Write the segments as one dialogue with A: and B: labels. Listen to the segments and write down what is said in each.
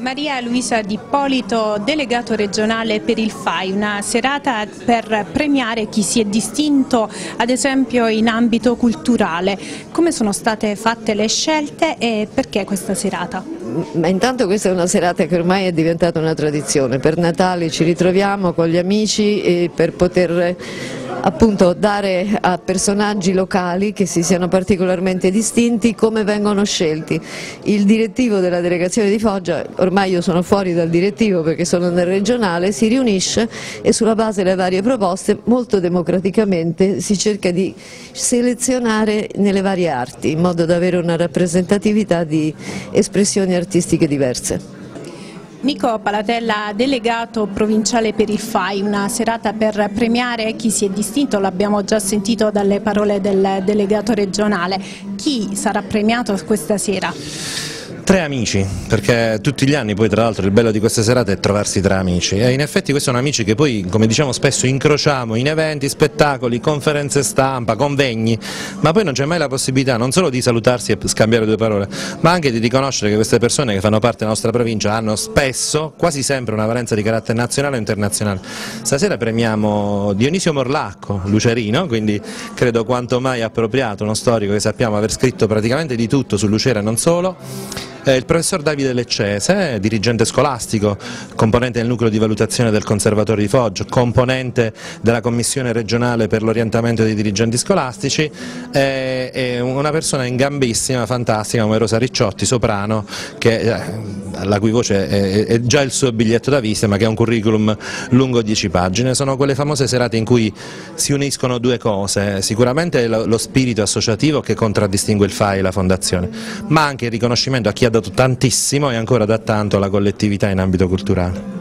A: Maria Luisa Di Polito, delegato regionale per il FAI, una serata per premiare chi si è distinto ad esempio in ambito culturale. Come sono state fatte le scelte e perché questa serata?
B: Ma intanto questa è una serata che ormai è diventata una tradizione, per Natale ci ritroviamo con gli amici per poter appunto dare a personaggi locali che si siano particolarmente distinti come vengono scelti. Il direttivo della delegazione di Foggia, ormai io sono fuori dal direttivo perché sono nel regionale, si riunisce e sulla base delle varie proposte molto democraticamente si cerca di selezionare nelle varie arti in modo da avere una rappresentatività di espressioni artistiche diverse.
A: Nico Palatella, delegato provinciale per il FAI, una serata per premiare chi si è distinto, l'abbiamo già sentito dalle parole del delegato regionale. Chi sarà premiato questa sera?
C: Tre amici, perché tutti gli anni poi tra l'altro il bello di queste serate è trovarsi tre amici. E in effetti questi sono amici che poi come diciamo spesso incrociamo in eventi, spettacoli, conferenze stampa, convegni, ma poi non c'è mai la possibilità non solo di salutarsi e scambiare due parole, ma anche di riconoscere che queste persone che fanno parte della nostra provincia hanno spesso, quasi sempre una valenza di carattere nazionale o internazionale. Stasera premiamo Dionisio Morlacco, lucerino, quindi credo quanto mai appropriato, uno storico che sappiamo aver scritto praticamente di tutto su Lucera e non solo, il professor Davide Leccese, dirigente scolastico, componente del nucleo di valutazione del Conservatorio di Foggio, componente della Commissione regionale per l'orientamento dei dirigenti scolastici, è, una persona in gambissima, fantastica come Rosa Ricciotti, soprano, che, eh, la cui voce è, già il suo biglietto da visita ma che ha un curriculum lungo 10 pagine. Sono quelle famose serate in cui si uniscono due cose, sicuramente lo, lo spirito associativo che contraddistingue il FAI e la Fondazione, ma anche il riconoscimento a chi ha dato tantissimo e ancora da tanto alla collettività in ambito culturale.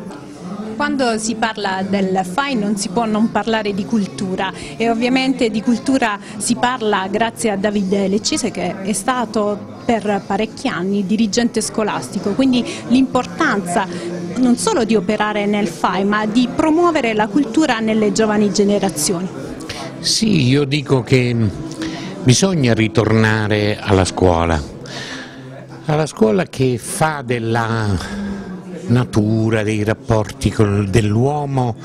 A: Quando si parla del FAI non si può non parlare di cultura e ovviamente di cultura si parla grazie a Davide Leccese che è stato per parecchi anni dirigente scolastico, quindi l'importanza non solo di operare nel FAI ma di promuovere la cultura nelle giovani generazioni.
D: Sì, io dico che bisogna ritornare alla scuola, alla scuola che fa della natura, dei rapporti dell'uomo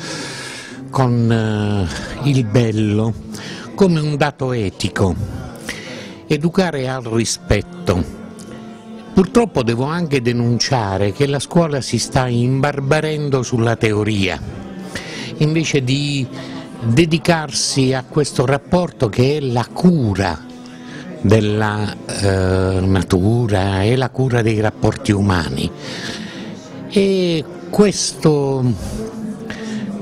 D: con eh, il bello come un dato etico, educare al rispetto. Purtroppo devo anche denunciare che la scuola si sta imbarbarendo sulla teoria, invece di dedicarsi a questo rapporto che è la cura della eh, natura e la cura dei rapporti umani. E questo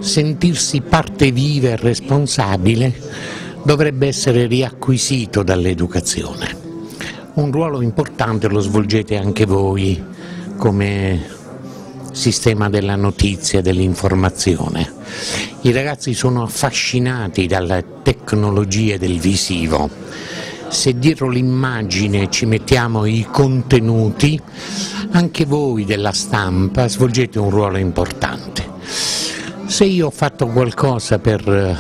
D: sentirsi parte viva e responsabile dovrebbe essere riacquisito dall'educazione. Un ruolo importante lo svolgete anche voi come sistema della notizia, dell'informazione. I ragazzi sono affascinati dalle tecnologie del visivo se dietro l'immagine ci mettiamo i contenuti, anche voi della stampa svolgete un ruolo importante. Se io ho fatto qualcosa per eh,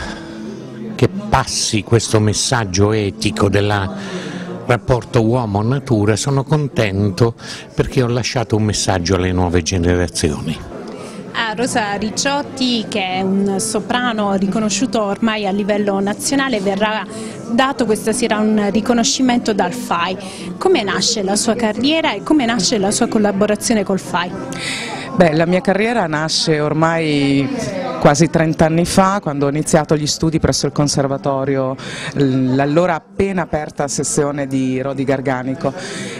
D: che passi questo messaggio etico del rapporto uomo-natura, sono contento perché ho lasciato un messaggio alle nuove generazioni
A: a Rosa Ricciotti che è un soprano riconosciuto ormai a livello nazionale verrà dato questa sera un riconoscimento dal FAI. Come nasce la sua carriera e come nasce la sua collaborazione col FAI?
E: Beh, la mia carriera nasce ormai quasi 30 anni fa quando ho iniziato gli studi presso il conservatorio, l'allora appena aperta sezione di Rodi Garganico,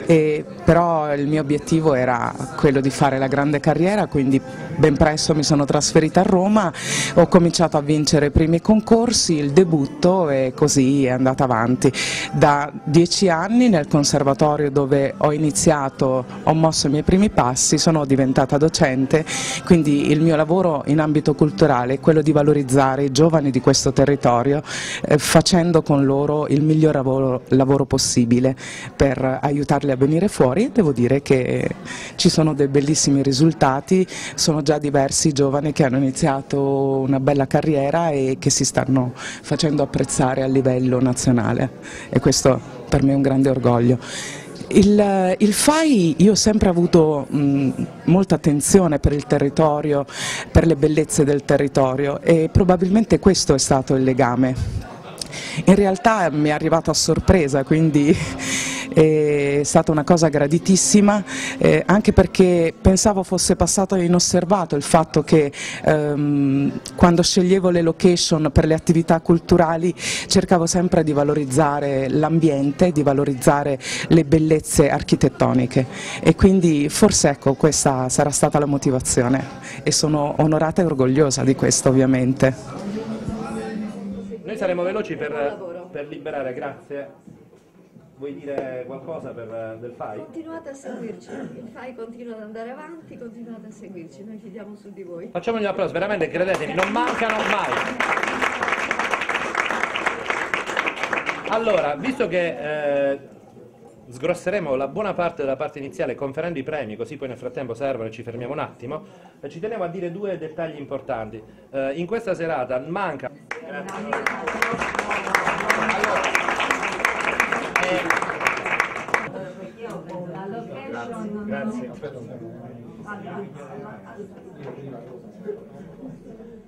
E: e, però il mio obiettivo era quello di fare la grande carriera, quindi ben presto mi sono trasferita a Roma, ho cominciato a vincere i primi concorsi, il debutto e così è andata avanti. Da dieci anni nel conservatorio dove ho iniziato, ho mosso i miei primi passi, sono diventata docente, quindi il mio lavoro in ambito culturale è quello di valorizzare i giovani di questo territorio eh, facendo con loro il miglior lavoro, lavoro, possibile per aiutarli a venire fuori. Devo dire che ci sono dei bellissimi risultati, sono già diversi giovani che hanno iniziato una bella carriera e che si stanno facendo apprezzare a livello nazionale. E questo per me è un grande orgoglio. Il, il, FAI, io ho sempre avuto mh, molta attenzione per il territorio, per le bellezze del territorio e probabilmente questo è stato il legame. In realtà mi è arrivato a sorpresa, quindi è stata una cosa graditissima eh, anche perché pensavo fosse passato inosservato il fatto che ehm, quando sceglievo le location per le attività culturali cercavo sempre di valorizzare l'ambiente, di valorizzare le bellezze architettoniche e quindi forse ecco questa sarà stata la motivazione e sono onorata e orgogliosa di questo ovviamente.
C: Noi saremo veloci per, per liberare, grazie. Vuoi dire qualcosa per, del FAI?
B: Continuate a seguirci, il FAI continua ad andare avanti, continuate a seguirci, noi fidiamo su di voi.
C: Facciamogli un applauso, veramente credetemi, non mancano mai. Allora, visto che eh, sgrosseremo la buona parte della parte iniziale conferendo i premi, così poi nel frattempo servono e ci fermiamo un attimo, eh, ci teniamo a dire due dettagli importanti. Eh, in questa serata manca... Allora, ありがとうございます。